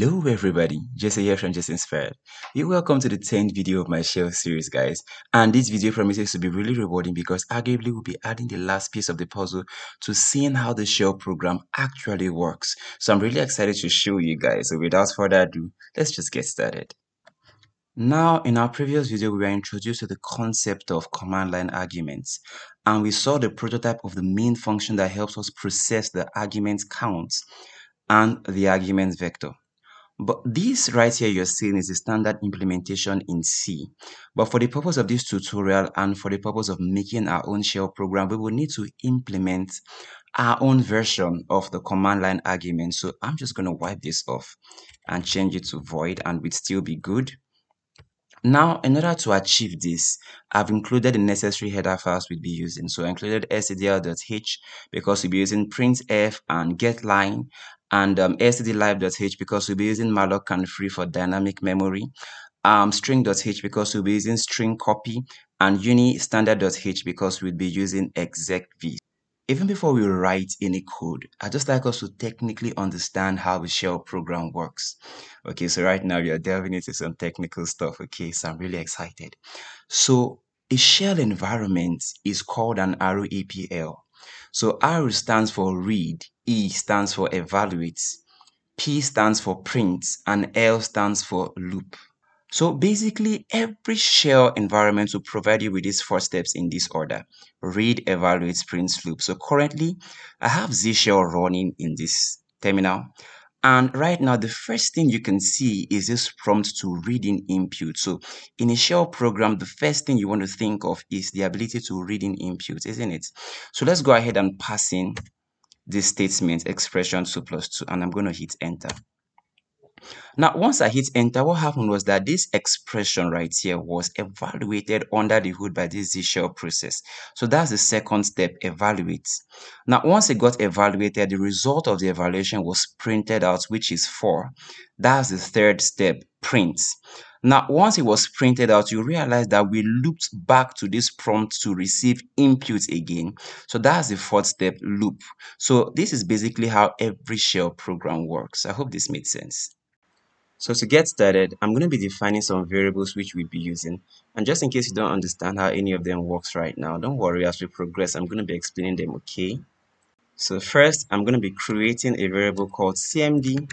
Hello everybody, Jesse here from Jess-Inspired. You're welcome to the 10th video of my shell series guys. And this video promises to be really rewarding because arguably we'll be adding the last piece of the puzzle to seeing how the shell program actually works. So I'm really excited to show you guys. So without further ado, let's just get started. Now, in our previous video, we were introduced to the concept of command line arguments, and we saw the prototype of the main function that helps us process the argument counts and the argument vector. But this right here you're seeing is a standard implementation in C. But for the purpose of this tutorial and for the purpose of making our own shell program, we will need to implement our own version of the command line argument. So I'm just going to wipe this off and change it to void and we'd still be good. Now, in order to achieve this, I've included the necessary header files we'll be using. So I included stdio.h because we'll be using printf and getline and um, stdlib.h because we'll be using malloc and free for dynamic memory, um, string.h because we'll be using string copy, and uni standard.h because we'll be using execv. Even before we write any code, I just like us to technically understand how a shell program works. Okay, so right now we are delving into some technical stuff. Okay, so I'm really excited. So a shell environment is called an REPL. So R stands for read, E stands for evaluate, P stands for print, and L stands for loop. So basically, every shell environment will provide you with these four steps in this order. Read, evaluate, print, loop. So currently, I have Z shell running in this terminal. And right now, the first thing you can see is this prompt to read in input. So in a shell program, the first thing you want to think of is the ability to read in input, isn't it? So let's go ahead and pass in this statement expression 2 plus 2 and I'm going to hit enter. Now, once I hit enter, what happened was that this expression right here was evaluated under the hood by this Z shell process. So that's the second step, evaluate. Now, once it got evaluated, the result of the evaluation was printed out, which is 4. That's the third step, print. Now, once it was printed out, you realize that we looped back to this prompt to receive input again. So that's the fourth step, loop. So this is basically how every shell program works. I hope this made sense. So to get started, I'm going to be defining some variables which we'll be using. And just in case you don't understand how any of them works right now, don't worry, as we progress, I'm going to be explaining them, okay? So first, I'm going to be creating a variable called cmd,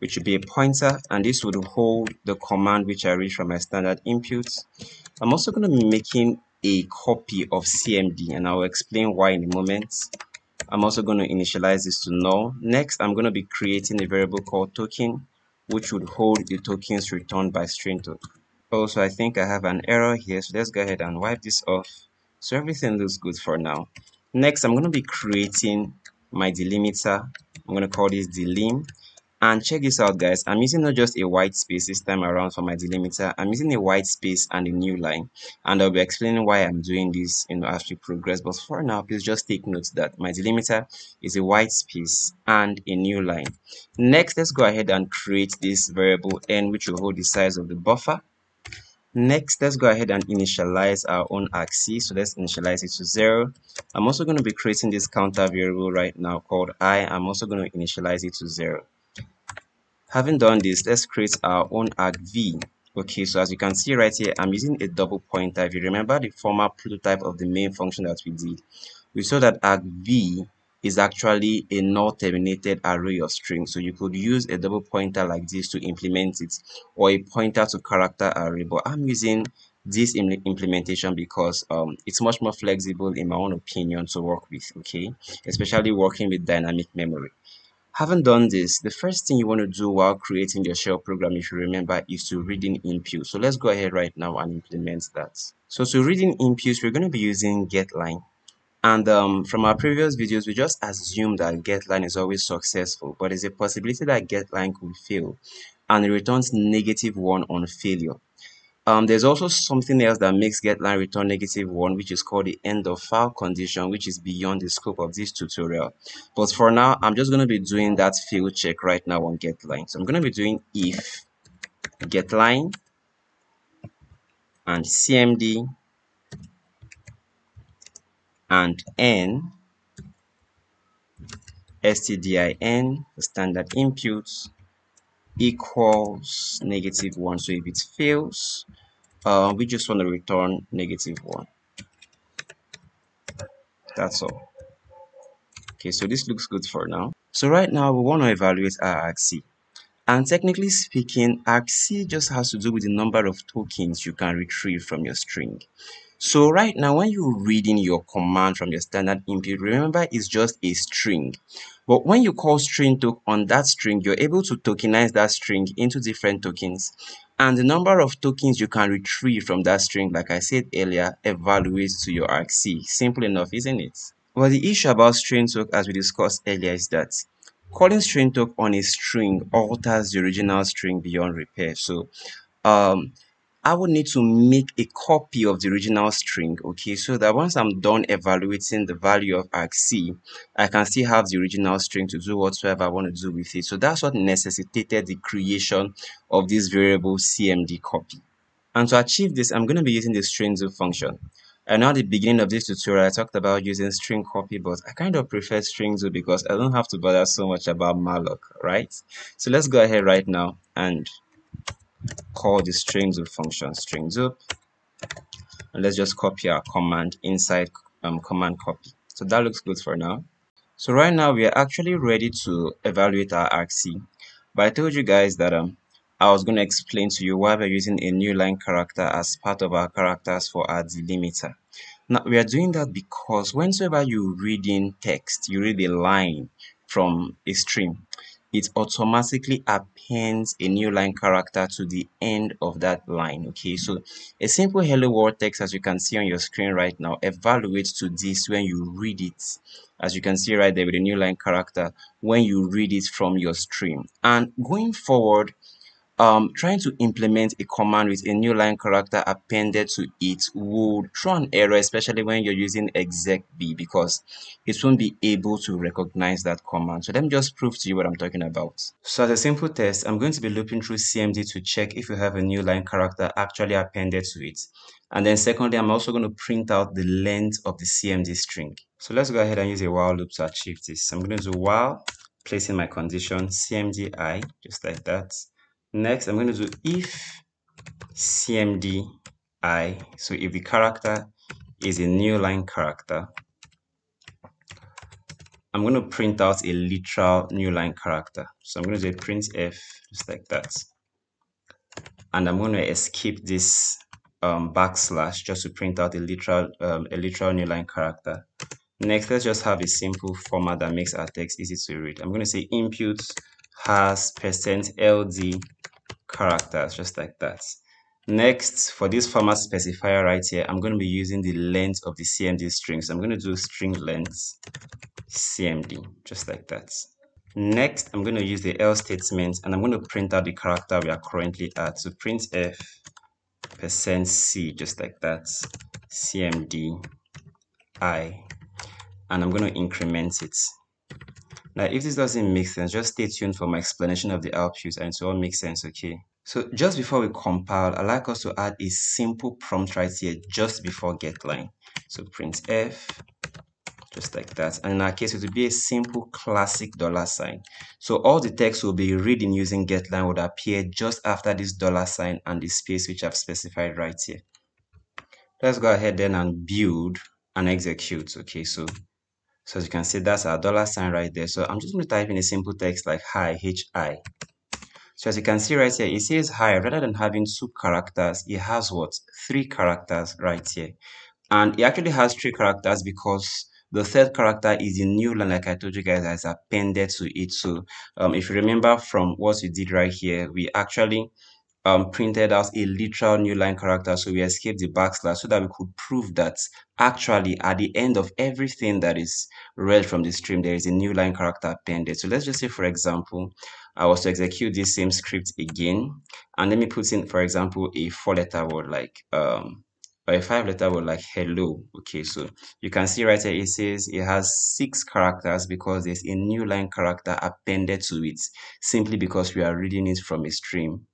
which will be a pointer, and this would hold the command which I read from my standard inputs. I'm also going to be making a copy of cmd, and I'll explain why in a moment. I'm also going to initialize this to null. Next, I'm going to be creating a variable called token, which would hold the tokens returned by stringtoken. Also, I think I have an error here, so let's go ahead and wipe this off. So everything looks good for now. Next, I'm going to be creating my delimiter. I'm going to call this delim. And check this out, guys. I'm using not just a white space this time around for my delimiter. I'm using a white space and a new line. And I'll be explaining why I'm doing this you know, as we progress. But for now, please just take note that my delimiter is a white space and a new line. Next, let's go ahead and create this variable n, which will hold the size of the buffer. Next, let's go ahead and initialize our own argc. So let's initialize it to zero. I'm also going to be creating this counter variable right now called i. I'm also going to initialize it to zero. Having done this, let's create our own argv. Okay, so as you can see right here, I'm using a double pointer. If you remember the former prototype of the main function that we did, we saw that argv is actually a null terminated array of strings. So you could use a double pointer like this to implement it or a pointer to character array. But I'm using this implementation because um, it's much more flexible in my own opinion to work with, okay? Especially working with dynamic memory. Having done this, the first thing you want to do while creating your shell program, if you remember, is to read in. So let's go ahead right now and implement that. So to read in inputs, we're going to be using getline. And um, from our previous videos, we just assumed that getline is always successful, but there's a possibility that getline could fail and it returns negative one on failure. Um, there's also something else that makes getline return negative one, which is called the end of file condition, which is beyond the scope of this tutorial. But for now, I'm just going to be doing that field check right now on getline. So I'm going to be doing if getline and cmd and n stdin, the standard inputs, equals negative 1 so if it fails uh, we just want to return negative 1 that's all. Okay so this looks good for now. So right now we want to evaluate our argc and technically speaking argc just has to do with the number of tokens you can retrieve from your string. So right now when you're reading your command from your standard input remember it's just a string but when you call string token on that string you're able to tokenize that string into different tokens. And the number of tokens you can retrieve from that string like i said earlier evaluates to your argc simple enough isn't it? Well the issue about string token as we discussed earlier is that calling string token on a string alters the original string beyond repair. So um I would need to make a copy of the original string, okay, so that once I'm done evaluating the value of argc, I can still have the original string to do whatsoever I want to do with it. So that's what necessitated the creation of this variable cmd copy. And to achieve this, I'm going to be using the stringzo function. I know at the beginning of this tutorial, I talked about using string copy, but I kind of prefer stringzo because I don't have to bother so much about malloc, right? So let's go ahead right now and call the stringzo function stringzo and let's just copy our command inside um, command copy. So that looks good for now. So right now we are actually ready to evaluate our argc but i told you guys that um i was going to explain to you why we're using a new line character as part of our characters for our delimiter. Now we are doing that because whenever you read in text you read a line from a string it automatically appends a new line character to the end of that line okay? So a simple hello world text as you can see on your screen right now evaluates to this when you read it. As you can see right there with a new line character when you read it from your stream. And going forward um, trying to implement a command with a new line character appended to it would throw an error, especially when you're using execv because it won't be able to recognize that command. So let me just prove to you what I'm talking about. So as a simple test, I'm going to be looping through CMD to check if you have a new line character actually appended to it. And then secondly, I'm also going to print out the length of the CMD string. So let's go ahead and use a while loop to achieve this. I'm going to do while placing my condition cmdi, just like that Next, I'm going to do if cmd i. So if the character is a new line character, I'm going to print out a literal new line character. So I'm going to a printf just like that. And I'm going to escape this um, backslash just to print out a literal um, a literal new line character. Next, let's just have a simple format that makes our text easy to read. I'm going to say input has percent %ld characters just like that. Next for this format specifier right here i'm going to be using the length of the cmd string so i'm going to do string length cmd just like that. Next i'm going to use the else statement and i'm going to print out the character we are currently at. So printf percent c just like that. Cmd i and i'm going to increment it now, if this doesn't make sense, just stay tuned for my explanation of the output and it all make sense, okay? So just before we compile, I'd like us to add a simple prompt right here just before getLine. So printf, just like that. And in our case, it will be a simple classic dollar sign. So all the text will be reading using getLine would appear just after this dollar sign and the space which I've specified right here. Let's go ahead then and build and execute. Okay, so so as you can see, that's our dollar sign right there. So I'm just going to type in a simple text like hi, hi. So as you can see right here, it says hi. Rather than having two characters, it has what? Three characters right here. And it actually has three characters because the third character is a new line, like I told you guys, that's appended to it. So um, if you remember from what we did right here, we actually um, printed out a literal new line character. So we escaped the backslash so that we could prove that actually at the end of everything that is read from the stream there is a new line character appended. So let's just say for example I was to execute this same script again. And let me put in for example a four letter word like um or a five letter word like hello. Okay so you can see right here it says it has six characters because there's a new line character appended to it simply because we are reading it from a stream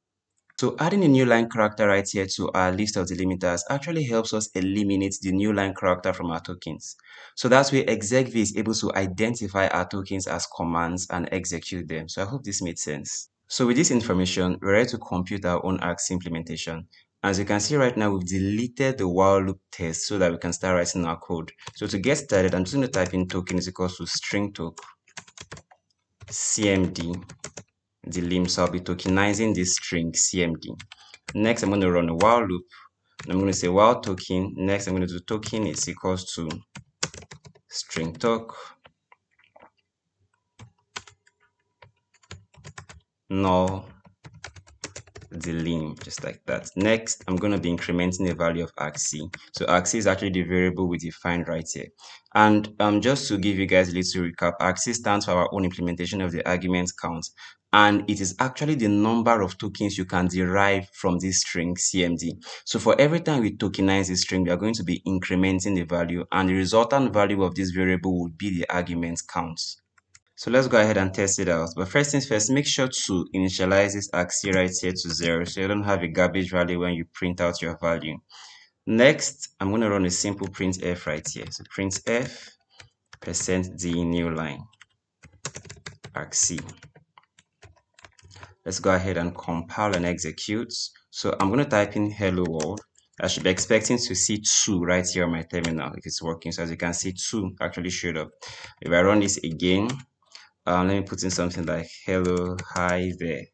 so adding a new line character right here to our list of delimiters actually helps us eliminate the new line character from our tokens. So that's where execv is able to identify our tokens as commands and execute them. So I hope this made sense. So with this information, we're ready to compute our own argc implementation. As you can see right now, we've deleted the while loop test so that we can start writing our code. So to get started, I'm just going to type in token is equals to string token cmd delim. So I'll be tokenizing this string cmd. Next, I'm going to run a while loop. I'm going to say while token. Next, I'm going to do token is equals to string token null delim, just like that next i'm going to be incrementing the value of argc so argc is actually the variable we defined right here and um just to give you guys a little recap argc stands for our own implementation of the argument count and it is actually the number of tokens you can derive from this string cmd so for every time we tokenize this string we are going to be incrementing the value and the resultant value of this variable would be the argument count so let's go ahead and test it out. But first things first, make sure to initialize this argc right here to zero so you don't have a garbage value when you print out your value. Next, I'm going to run a simple printf right here. So printf percent d new line argc. Let's go ahead and compile and execute. So I'm going to type in hello world. I should be expecting to see 2 right here on my terminal if it's working. So as you can see, 2 actually showed up. If I run this again, um, let me put in something like hello hi there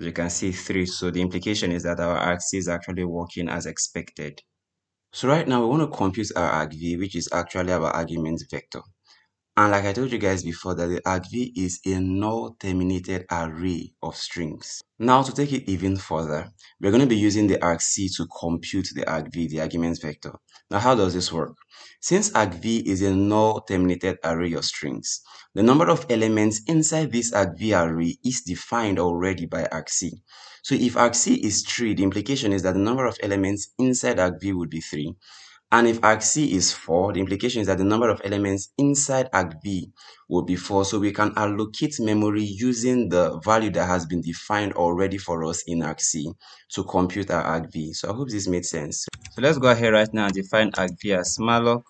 as you can see three so the implication is that our argc is actually working as expected so right now we want to compute our argv which is actually our argument vector and like I told you guys before that the argv is a null terminated array of strings. Now to take it even further, we're going to be using the argc to compute the argv, the argument vector. Now how does this work? Since argv is a null terminated array of strings, the number of elements inside this argv array is defined already by argc. So if argc is 3, the implication is that the number of elements inside argv would be 3. And if argc is 4, the implication is that the number of elements inside argv will be 4. So we can allocate memory using the value that has been defined already for us in argc to compute our argv. So I hope this made sense. So let's go ahead right now and define argv as malloc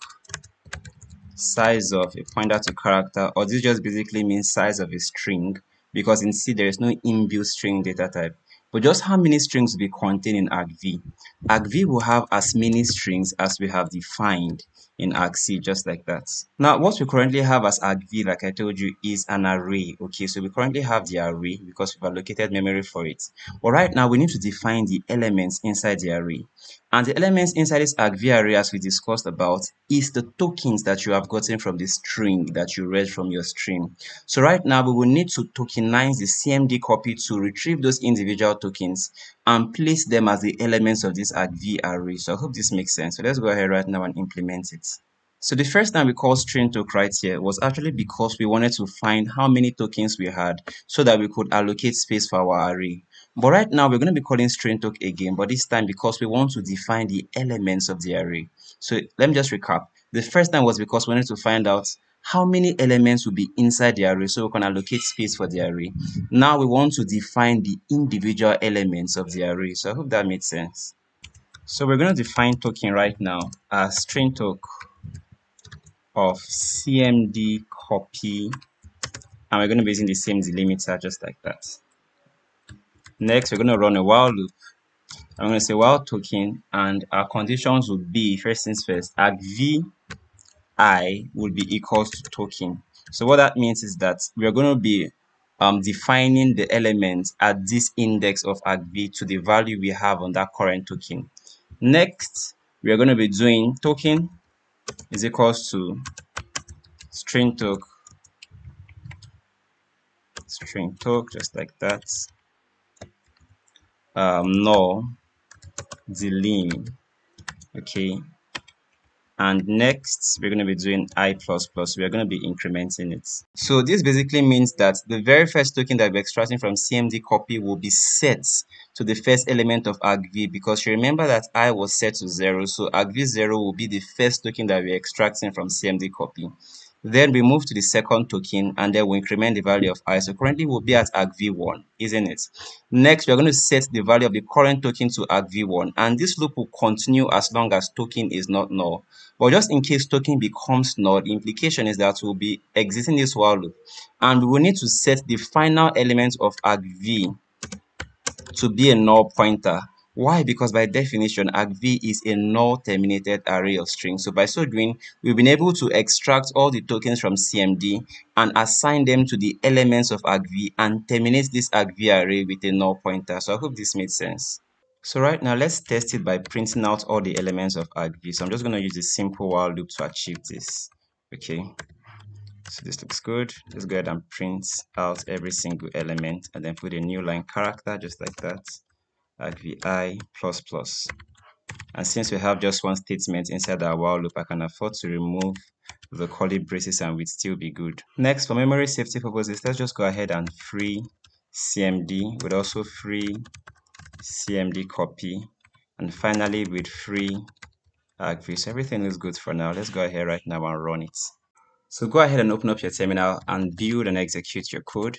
size of a pointer to character or this just basically means size of a string because in C there is no inbuilt string data type. But just how many strings will be contained in argv? argv will have as many strings as we have defined in argc just like that. Now what we currently have as argv like I told you is an array okay so we currently have the array because we've allocated memory for it but right now we need to define the elements inside the array and the elements inside this array as we discussed about is the tokens that you have gotten from the string that you read from your stream. So right now we will need to tokenize the CMD copy to retrieve those individual tokens and place them as the elements of this argv array. So I hope this makes sense. So let's go ahead right now and implement it. So the first time we called string right here was actually because we wanted to find how many tokens we had so that we could allocate space for our array. But right now we're going to be calling string token again, but this time because we want to define the elements of the array. So let me just recap. The first time was because we wanted to find out how many elements will be inside the array so we can allocate space for the array. Now we want to define the individual elements of the array. So I hope that made sense. So we're going to define token right now as string token of cmd copy and we're going to be using the same delimiter just like that. Next, we're going to run a while loop. I'm going to say while token, and our conditions would be first things first, argv i will be equals to token. So what that means is that we are going to be um, defining the element at this index of argv to the value we have on that current token. Next, we are going to be doing token is equals to string token string token just like that um, null delim okay? And next we're going to be doing i plus plus. We're going to be incrementing it. So this basically means that the very first token that we're extracting from cmd copy will be set to the first element of argv because you remember that i was set to zero. So argv zero will be the first token that we're extracting from cmd copy Then we move to the second token and then we increment the value of i. So currently we'll be at argv1, isn't it? Next, we're going to set the value of the current token to argv1 and this loop will continue as long as token is not null. But just in case token becomes null, the implication is that we'll be exiting this while loop and we will need to set the final element of argv to be a null pointer why? Because by definition, argv is a null terminated array of strings. So by so doing, we've been able to extract all the tokens from CMD and assign them to the elements of argv and terminate this argv array with a null pointer. So I hope this made sense. So right now, let's test it by printing out all the elements of argv. So I'm just going to use a simple while loop to achieve this. Okay. So this looks good. Let's go ahead and print out every single element and then put a new line character just like that argvi plus plus. And since we have just one statement inside our while loop, I can afford to remove the curly braces and we'd still be good. Next, for memory safety purposes, let's just go ahead and free CMD with also free CMD copy. And finally, with free argv. So everything looks good for now. Let's go ahead right now and run it. So go ahead and open up your terminal and build and execute your code.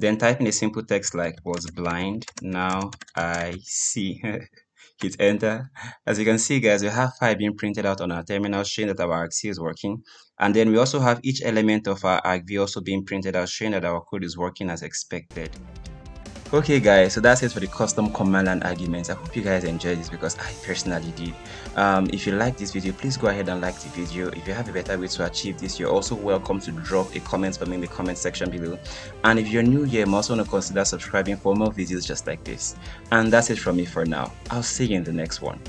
Then type in a simple text like was blind, now I see. Hit enter. As you can see guys, we have 5 being printed out on our terminal showing that our argc is working. And then we also have each element of our argv also being printed out showing that our code is working as expected. Okay guys, so that's it for the custom command line arguments. I hope you guys enjoyed this because I personally did. Um, if you like this video, please go ahead and like the video. If you have a better way to achieve this, you're also welcome to drop a comment for me in the comment section below. And if you're new here, I'm also going to consider subscribing for more videos just like this. And that's it from me for now. I'll see you in the next one.